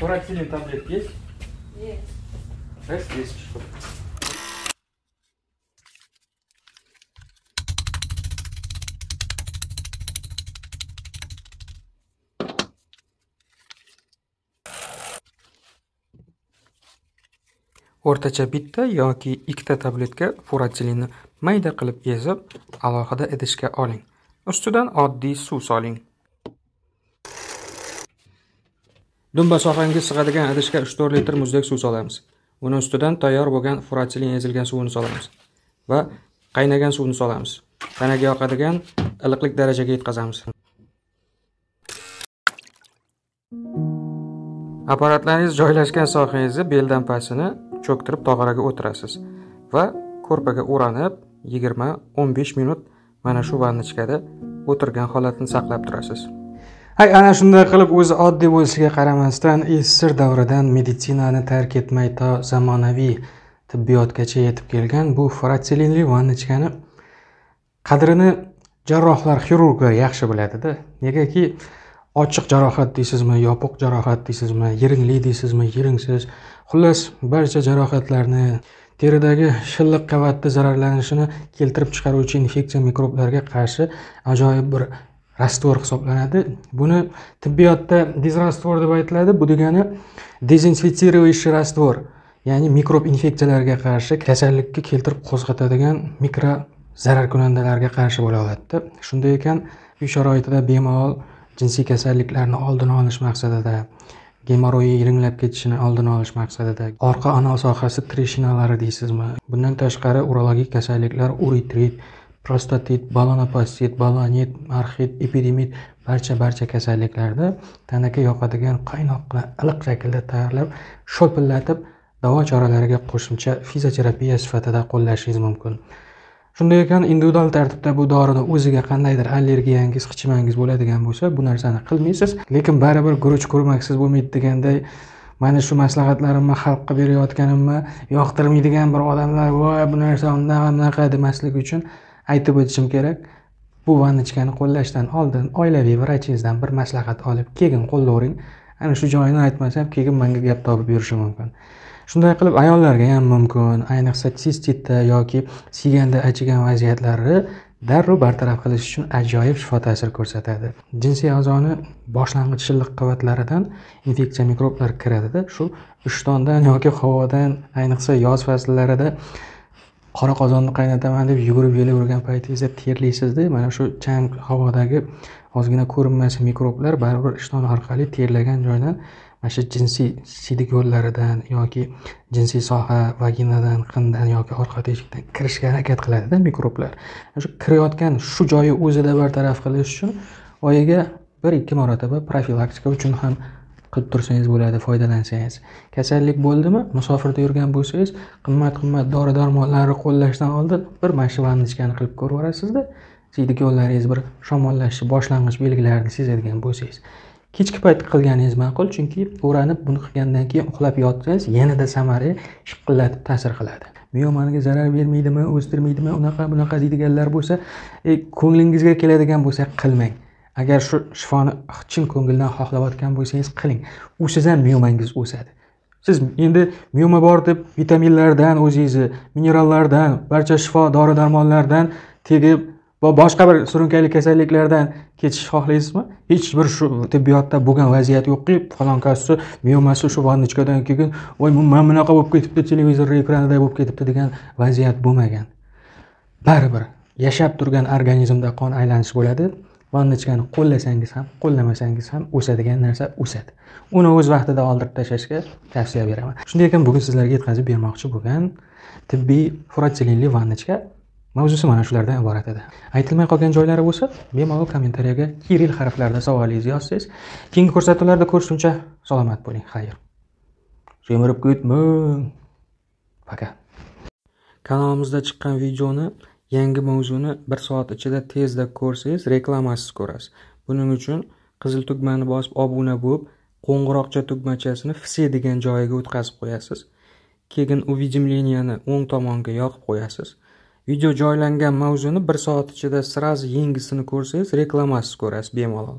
Фурацилин таблетки есть? Есть. Есть, есть штук. o'rtacha bitta yoki ikkita tabletka furatsilinni mayda qilib ezib alohida idishga oling ustidan oddiy suv soling dumba sohangiz sig'adigan idishga 3-4 litr muzdek suv solamiz. Uni ustidan tayyor bo'lgan furatsilin ezilgan suvini solamiz va qaynagan suvni solamiz. Tanaga yoqadigan iliqlik darajaga yetkazamiz apparatlaringiz joylashgan sohangizni beldan pastini cho'ktirib tog'oraga o'tirasiz va ko'rpaga o'ranib 20-15 minut mana shu vannichkada o'tirgan holatni saqlab turasiz. Hay ana shunday qilib o'zi oddiy bo'lishiga qaramasdan e, sssr davridan meditsinani tark etmay to zamonaviy tibbiyotgacha yetib kelgan bu fratselinli vannochkani qadrini jarrohlar xirurglar yaxshi biladida. Negaki ochiq jarohat deysizmi yopiq jarohat deysizmi yiringli deysizmi yiringsiz xullas barcha jarohatlarni teridagi shilliq qavatni zararlanishini keltirib chiqaruvchi infeksiya mikroblarga qarshi ajoyib bir rastvor hisoblanadi. Buni tibbiyotda dezrastvor deb aytiladi. Bu degani dezinfitsирующий rastvor ya'ni mikrob infeksiyalarga qarshi kasallikka keltirib qo'zg'atadigan mikro zararkunandalarga qarshi bo'la oladida. Shunday ekan uy sharoitida bemalol jinsiy kasalliklarni oldini olish maqsadida gemoroyi yiringlab ketishini oldini olish maqsadida orqa anal sohasi trishinalari deysizmi? Bundan tashqari urologik kasalliklar uritrit prostatit balonopostit balonit arxit epidemit barcha barcha kasalliklarda tanaga yoqadigan qaynoq iliq shaklda tayyorlab sho'pillatib davo choralariga qo'shimcha fizioterapiya sifatida qo'llashingiz mumkin. Shunday ekan individual tartibda bu dorini o'ziga qandaydir allergiyangiz qichimangiz bo'ladigan bo'lsa bu narsani qilmaysiz. Lekin baribir guruch ko'rmaksiz bo'lmaydi deganday mana shu maslahatlarimni xalqqa berayotganimni yoqtirmaydigan bir odamlar voy bu narsa unaqa bunaqa demaslik uchun aytib o'tishim kerak bu vannichkani qo'llashdan oldin oilaviy vrachingizdan bir maslahat olib keyin qo'llavering ana shu joyini aytmasam keyin menga gap topib yurishi mumkin. Shunday qilib ayollarga ham mumkin. Ayniqsa sistitda yoki siyganda achigan vaziyatlarni darrov bartaraf qilish uchun ajoyib shifo ta'sir ko'rsatadi. Jinsiy a'zoni boshlang'ich shilliq qavatlaridan infeksiya mikroblar kiradida shu ishtondan yoki havodan ayniqsa yoz fasllarida qora qozonni qaynataman deb yugurib yelavergan paytingizda terlaysizda mana shu chang havodagi ozgina ko'rinmas mikroblar baribir ishton orqali terlagan joydan mana shu jinsiy siydik yo'llaridan yoki jinsiy soha vaginadan qindan yoki orqa teshikdan kirishga harakat qiladida mikroblar. Shu kirayotgan shu joyi o'zida bartaraf qilish uchun oyiga bir ikki marotaba profilaktika uchun ham qilib tursangiz bo'ladi foydalansangiz. Kasallik bo'ldimi? Musofirda yurgan bo'lsangiz qimmat qimmat dori darmonlarni qo'llashdan oldin bir mana shu qilib ko'rib yuborasizda siydikyo'llaringiz bir shamollashni boshlang'ich belgilarini sezadigan bo'lsangiz. Kechki payt qilganingiz ma'qul chunki o'ranib buni qilgandan keyin uxlab yotsangiz yanada samara shiqillatib ta'sir qiladi. Miomaniga zarar bermaydimi o'stirmaydimi unaqa bunaqa deydiganlar bo'lsa e, ko'nglingizga keladigan bo'lsa qilmang. Agar shu shifoni chin ko'ngildan xohlayotgan bo'lsangiz qiling usiz ham miomangiz o'sadi. Siz endi mioma bor deb vitaminlardan o'zingizni minerallardan barcha shifo dori darmonlardan tegib va boshqa bir surunkali kasalliklardan kechishni xohlaysizmi? Hech bir shu tibbiyotda bo'lgan vaziyat yo'qki. Falonkasi miomasi shu vannichkadan keyin voy man bunaqa bo'lib ketibdi televizor ekranida bo'lib ketibdi degan vaziyat bo'lmagan. Baribir yashab turgan organizmda qon aylanish bo'ladi. Vannichkani qo'llasangiz ham qo'llamasangiz ham o'sadigan narsa o'sadi. Uni o'z vaqtida oldirib tashlashga tavsiya beraman. Shunday ekan bugun sizlarga yetkazib bermoqchi bo'lgan tibbiy furatselinli vannichka mavzusi mana shulardan iborat edi. Aytilmay qolgan joylari bo'lsa bemalol kommentariyaga kiril harflarida savolingizni yozsangiz keyingi ko'rsatuvlarda ko'rishguncha salomat bo'ling. Xayr. Semirib ketmang. Пока kanalimizda chiqqan videoni yangi mavzuni bir soat ichida tezda ko'rsangiz reklamasiz ko'rasiz. Buning uchun qizil tugmani bosib obuna bo'lib qo'ng'iroqcha tugmachasini все degan joyiga o'tkazib qo'yasiz. Keyin уведомленияni o'ng tomonga yoqib qo'yasiz. Video joylangan mavzuni bir soat ichida сразу yangisini ko'rsangiz reklamasiz ko'rasiz bemalol.